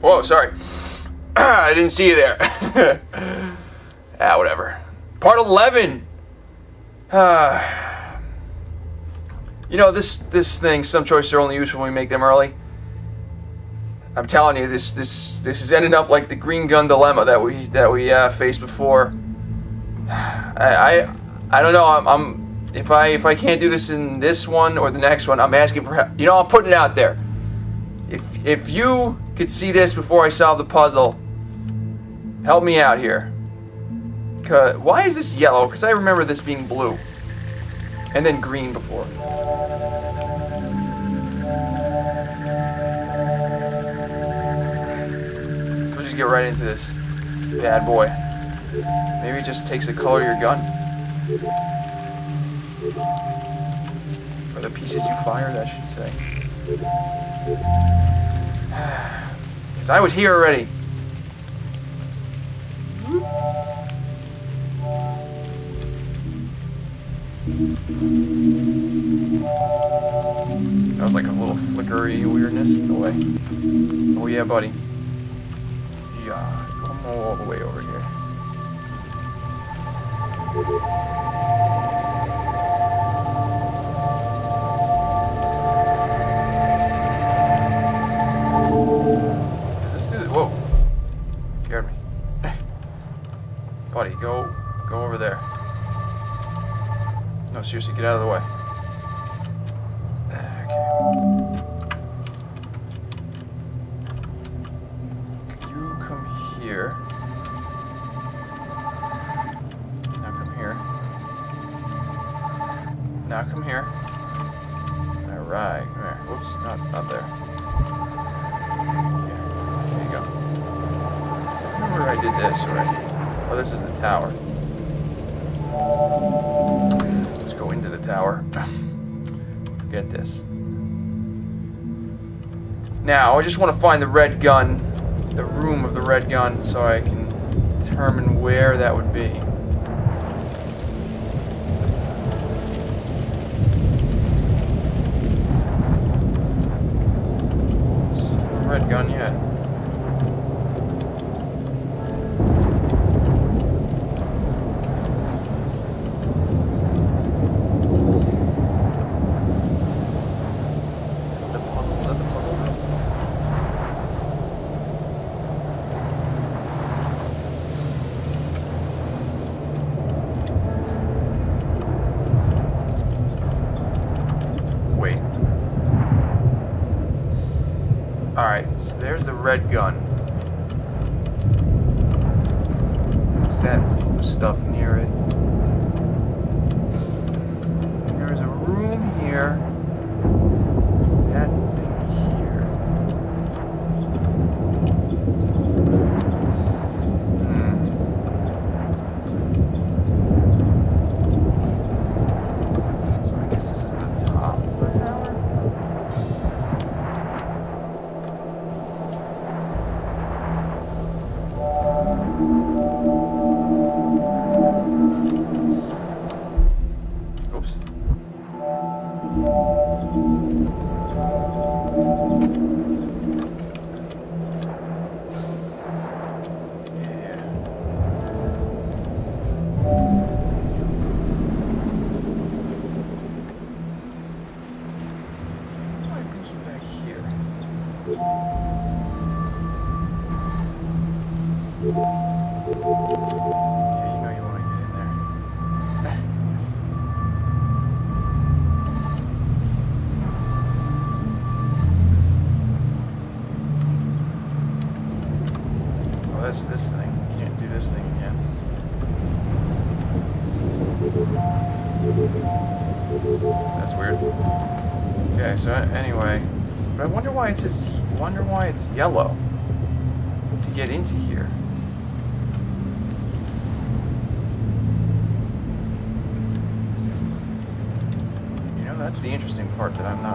Whoa, sorry. I didn't see you there. ah, whatever. Part 11. Uh, you know, this this thing, some choices are only useful when we make them early. I'm telling you, this this this has ended up like the green gun dilemma that we that we uh, faced before. I, I I don't know. I'm, I'm if I if I can't do this in this one or the next one, I'm asking for help. You know, I'm putting it out there. If if you could see this before I solve the puzzle, help me out here. Why is this yellow? Because I remember this being blue, and then green before. We'll just get right into this bad boy. Maybe it just takes the color of your gun. Or the pieces you fired, I should say. Because I was here already. That was like a little flickery weirdness in a way. Oh yeah, buddy. Yeah, come all the way over here. Seriously, get out of the way. Ah, okay. You come here. Now come here. Now come here. Alright. Whoops, not, there. Here. There you go. Remember I did this already. Oh, this is the tower. Tower. Forget this. Now, I just want to find the red gun, the room of the red gun, so I can determine where that would be. No red gun yet. That's the puzzle. Is that the puzzle room? Wait. Alright, so there's the red gun. Is that stuff near it? Why. Wonder why it's yellow to get into here. You know, that's the interesting part that I'm not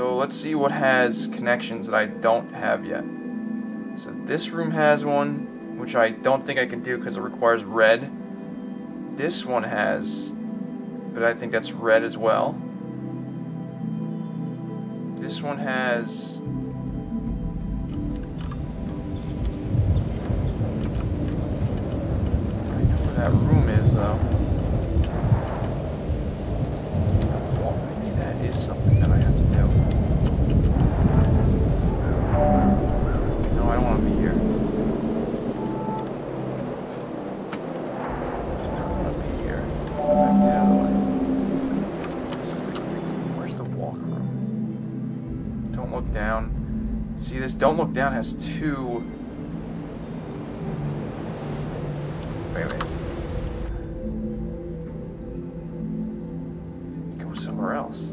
So let's see what has connections that I don't have yet. So this room has one, which I don't think I can do because it requires red. This one has, but I think that's red as well. This one has. Don't look down has two. Wait, wait. Go somewhere else.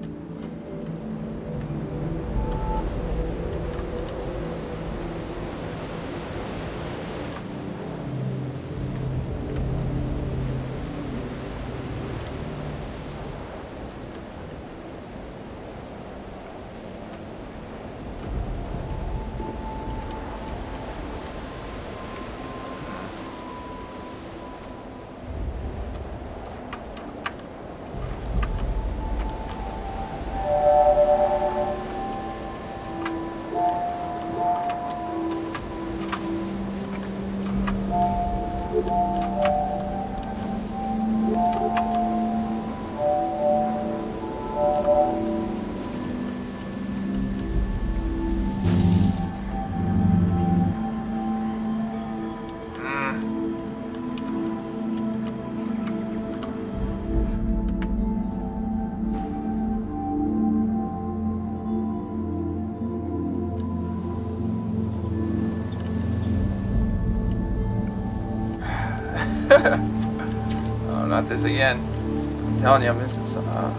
oh, not this again. I'm telling you, I'm missing some. Uh,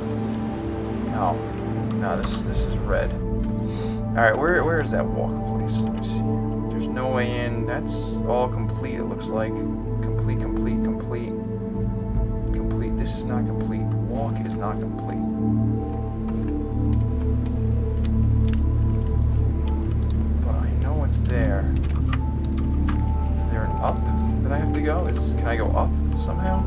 no, no, this this is red. All right, where where is that walk place? Let me see. There's no way in. That's all complete. It looks like complete, complete, complete, complete. This is not complete. Walk is not complete. But I know it's there. That I have to go? Is can I go up somehow?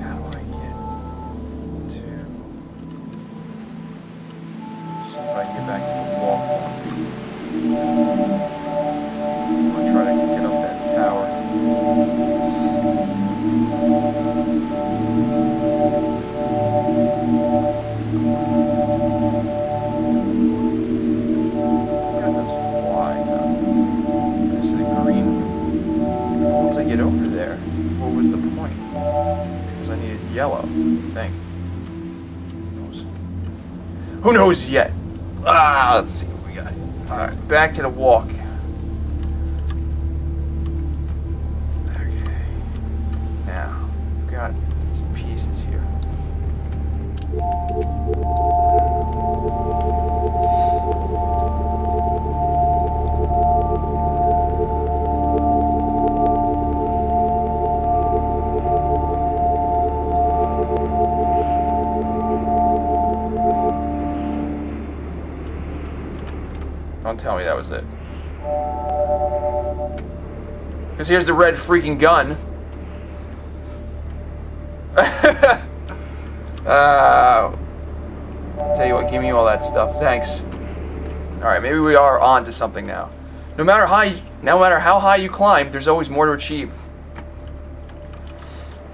How do Who knows yet? Ah, let's see what we got. All right, back to the walk. Don't tell me that was it. Because here's the red freaking gun. uh, tell you what, give me all that stuff. Thanks. Alright, maybe we are on to something now. No matter high, no matter how high you climb, there's always more to achieve.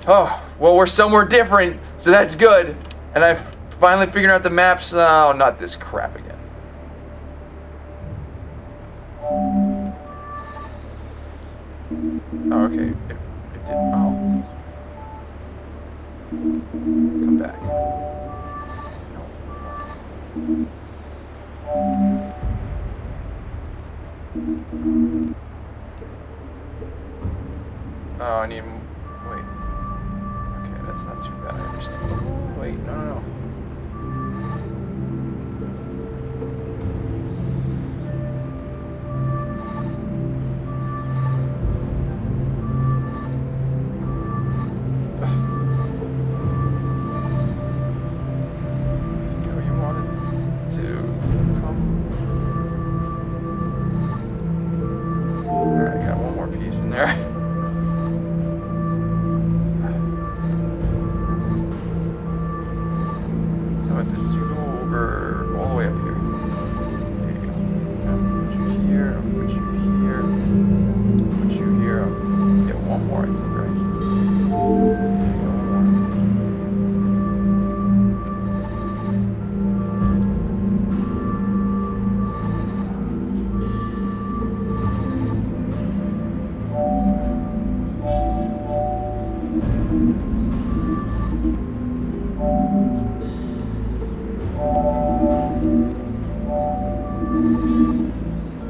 Oh, well, we're somewhere different, so that's good. And I've finally figured out the maps. Oh, not this crap again.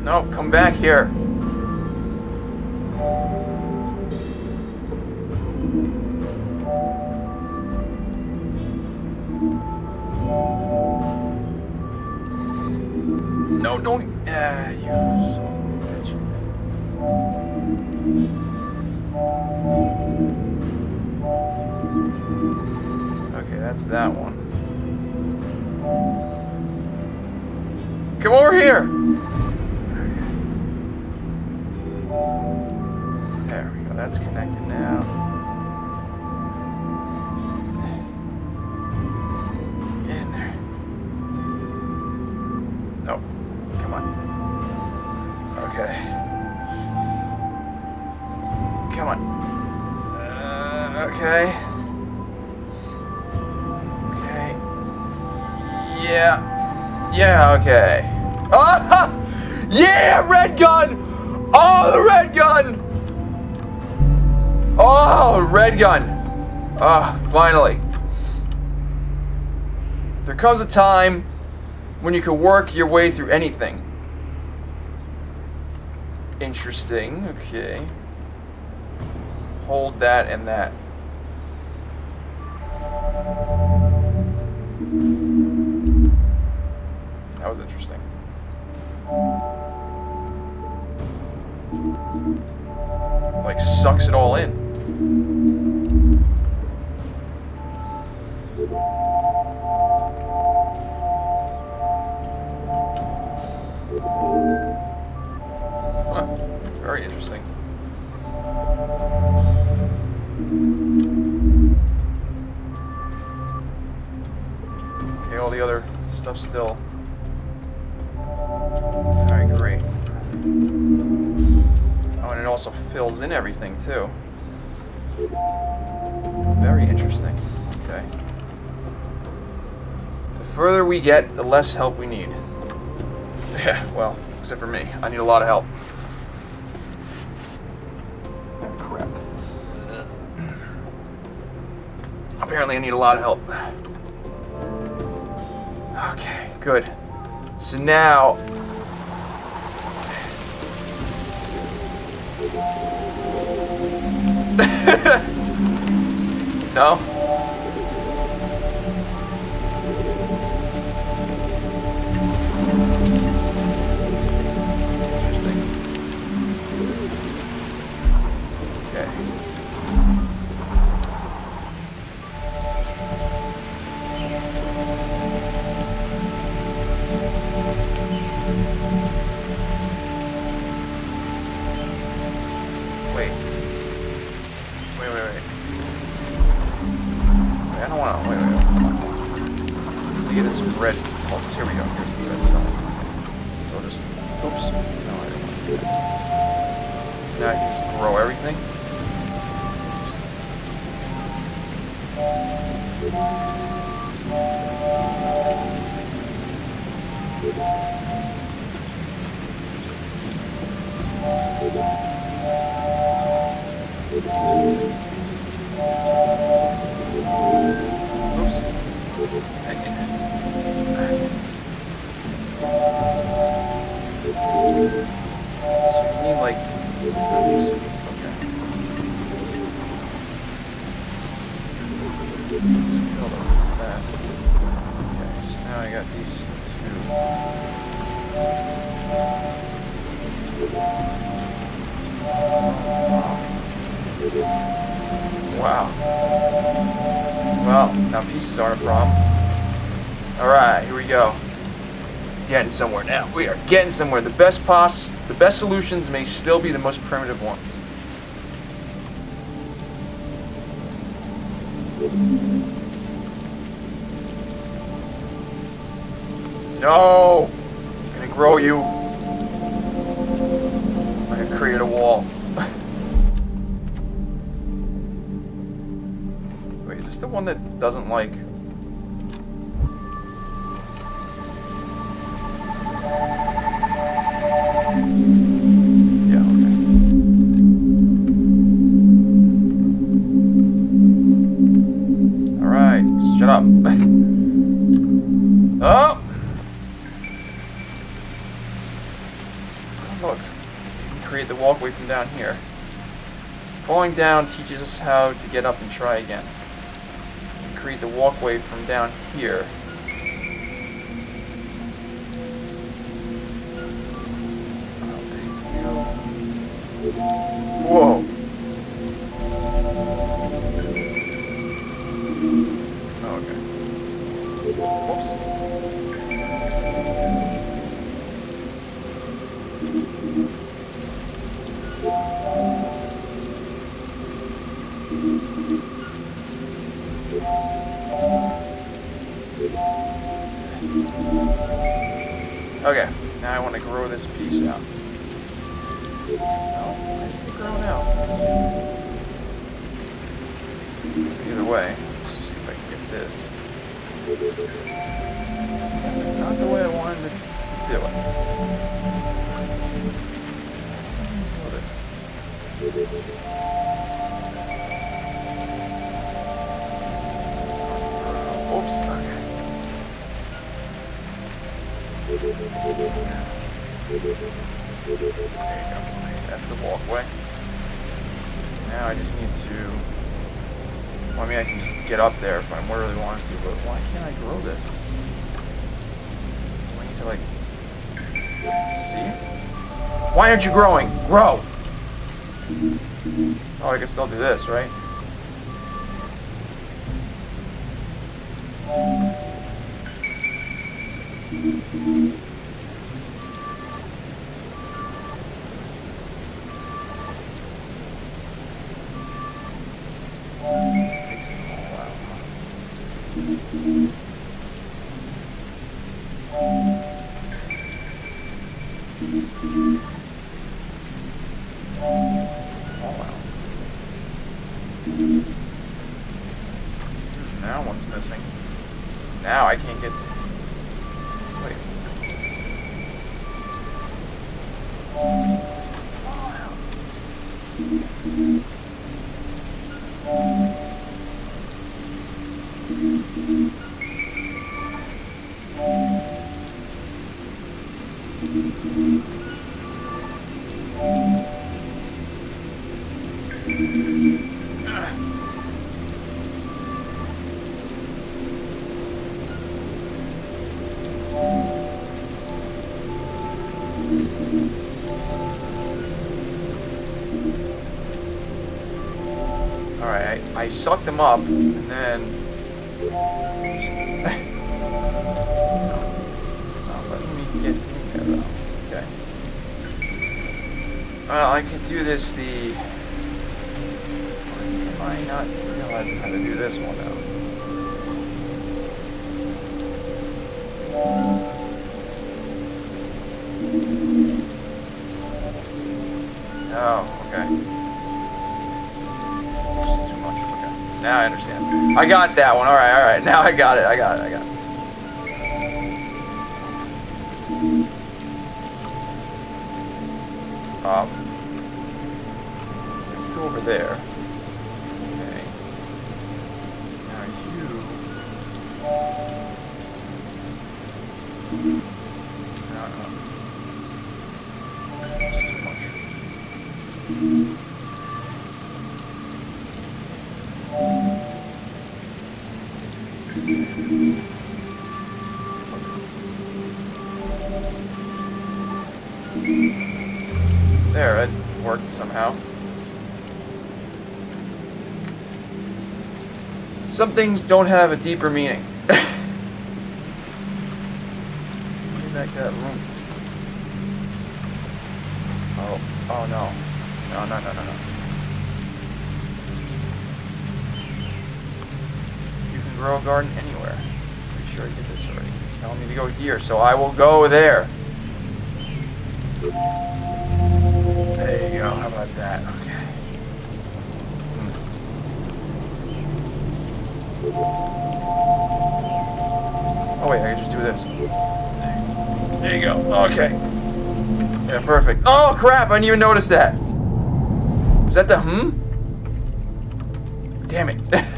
No, come back here. Okay. Okay. Yeah. Yeah, okay. Ah! Yeah, red gun! Oh, the red gun! Oh, red gun. Ah, finally. There comes a time when you can work your way through anything. Interesting, okay. Hold that and. That sucks it all in. Huh, very interesting. Okay, all the other stuff still. Also fills in everything too. Very interesting. Okay. The further we get, the less help we need. Yeah, well, except for me. I need a lot of help. Oh, crap. Apparently, I need a lot of help. Okay, good. So now. No? Getting somewhere now. We are getting somewhere. The best pos the best solutions may still be the most primitive ones. No! I'm gonna grow you. I'm gonna create a wall. Wait, is this the one that doesn't like... down here. Falling down teaches us how to get up and try again. Create the walkway from down here. Okay, now I want to grow this piece out. No, I grow out. Either way, let's see if I can get this. That's not the way I wanted to, to do it. This. Oops, That's the walkway. Now I just need to. Well, I mean, I can just get up there if I really wanted to, but why can't I grow this? Do I need to, like. See? Why aren't you growing? Grow! Oh, I can still do this, right? I, sucked them up, and then... it's not letting me get in there, though. Okay. Well, I can do this the... Am I not realizing how to do this one, though? Oh, Now I understand. I got that one. All right, all right. Now I got it. I got it. I got it. Um. go over there. Okay. Now you. Some things don't have a deeper meaning. Way back that room. Oh, oh no. No, no, no, no, no. You can grow a garden anywhere. Pretty sure I did this already. It's telling me to go here, so I will go. There Oh wait, I can just do this. There you go. Okay. Yeah, perfect. Oh crap! I didn't even notice that. Was that the hmm? Damn it.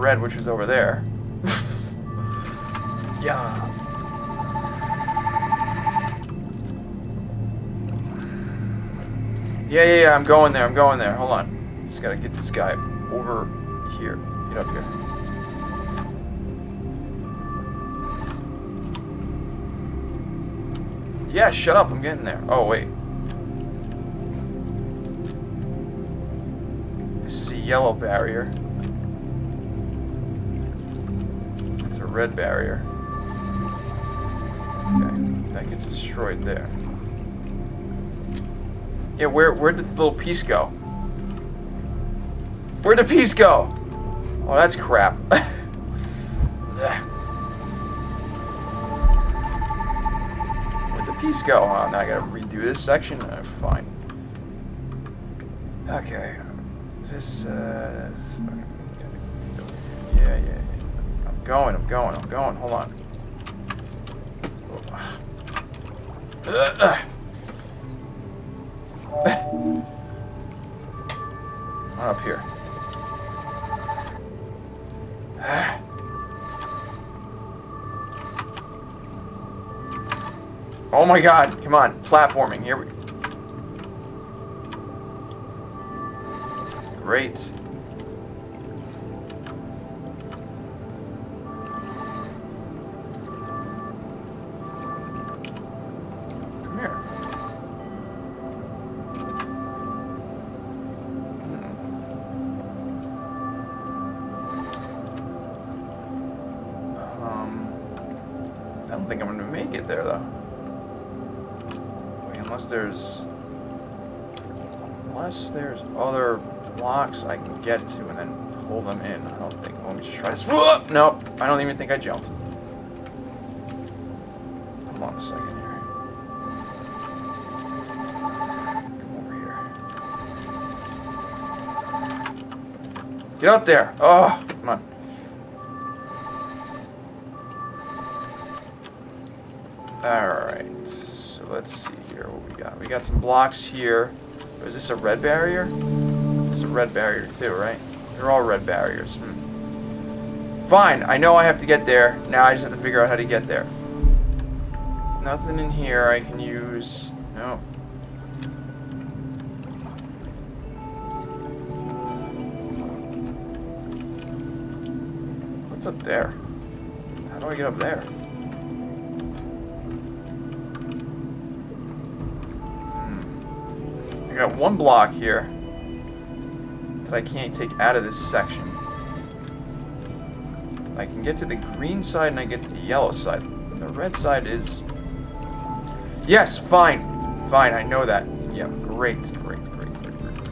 red, which was over there. yeah. Yeah, yeah, yeah, I'm going there, I'm going there. Hold on. Just gotta get this guy over here. Get up here. Yeah, shut up, I'm getting there. Oh, wait. This is a yellow barrier. A red barrier. Okay, that gets destroyed there. Yeah, where where did the little piece go? Where did the piece go? Oh, that's crap. Where'd the piece go? Oh, now I gotta redo this section? Uh, fine. Okay. Is this, uh... This yeah, yeah. I'm going, I'm going, I'm going. Hold on. On up here. Oh my god, come on, platforming, here we Great. Think I jumped. Come on a second here. Come over here. Get up there. Oh, come on. Alright. So let's see here what we got. We got some blocks here. Is this a red barrier? It's a red barrier too, right? They're all red barriers. Hmm. Fine, I know I have to get there. Now I just have to figure out how to get there. Nothing in here I can use. No. What's up there? How do I get up there? Hmm. I got one block here that I can't take out of this section. I can get to the green side and I get to the yellow side. The red side is... Yes, fine. Fine, I know that. Yeah, great, great, great, great, great.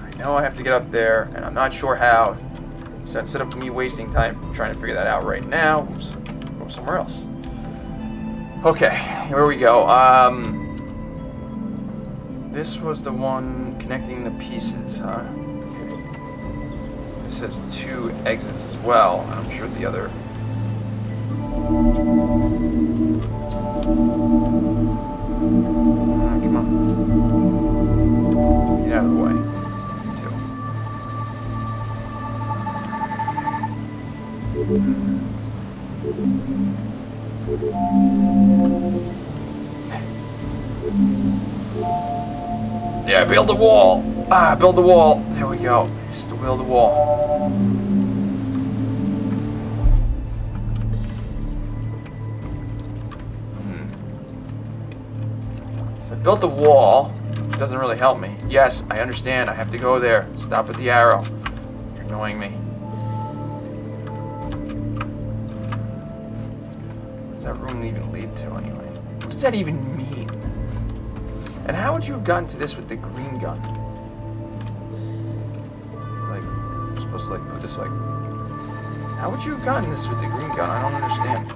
I know I have to get up there, and I'm not sure how. So instead of me wasting time trying to figure that out right now, we'll go somewhere else. Okay, here we go. Um, this was the one connecting the pieces, huh? This has two exits as well. I'm sure the other. Ah, come on. Get out of the way. Yeah, build the wall. Ah, build the wall. There we go. Build the wall. Hmm. So I built the wall. It doesn't really help me. Yes, I understand. I have to go there. Stop at the arrow. You're annoying me. What does that room even lead to anyway? What does that even mean? And how would you have gotten to this with the green gun? Like put this like. How would you have gotten this with the green gun? I don't understand.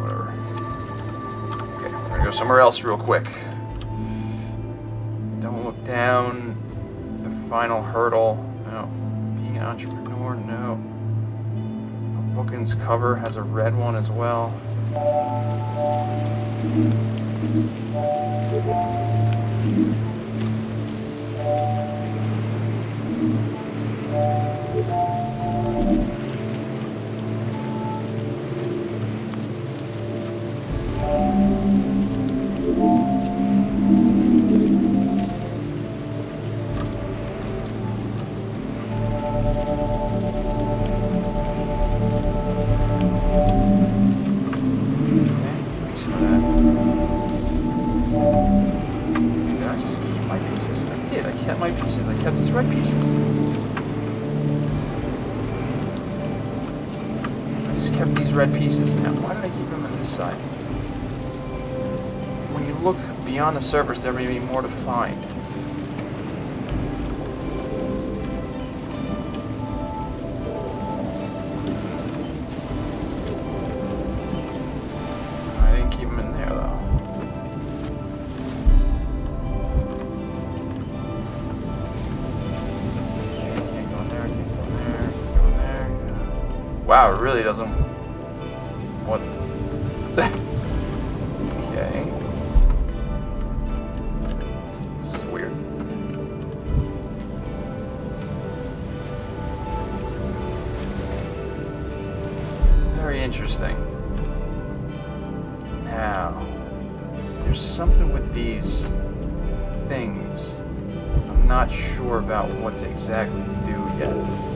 Whatever. Okay, we're gonna go somewhere else real quick. Don't look down. The final hurdle. No. Being an entrepreneur. No. Bookins cover has a red one as well. Beyond the surface, there may be more to find. Interesting. Now, there's something with these things. I'm not sure about what to exactly do yet.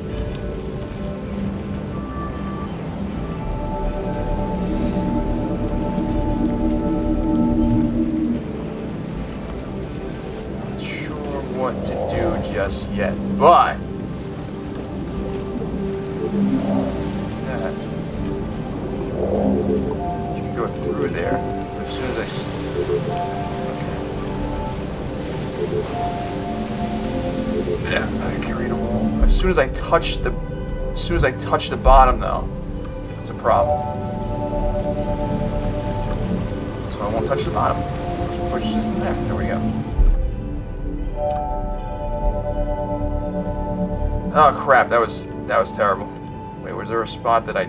Soon as I touch the, as soon as I touch the bottom, though, it's a problem. So I won't touch the bottom. Just push this in there. There we go. Oh crap, that was that was terrible. Wait, was there a spot that I...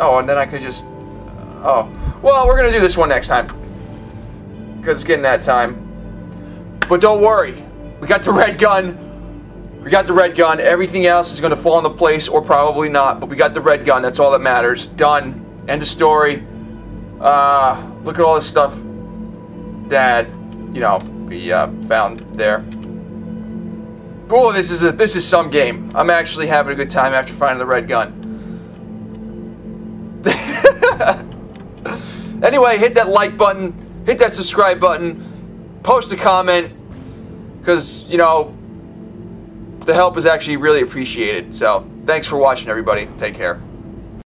Oh, and then I could just... Uh, oh. Well, we're to do this one next time. Because it's getting that time. But don't worry. We got the red gun. We got the red gun. Everything else is going to fall into place, or probably not. But we got the red gun. That's all that matters. Done. End of story. Uh, look at all this stuff that, you know, we uh, found there. Oh, this is a this is some game. I'm actually having a good time after finding the red gun. anyway, hit that like button, hit that subscribe button, post a comment, because you know the help is actually really appreciated. So thanks for watching, everybody. Take care.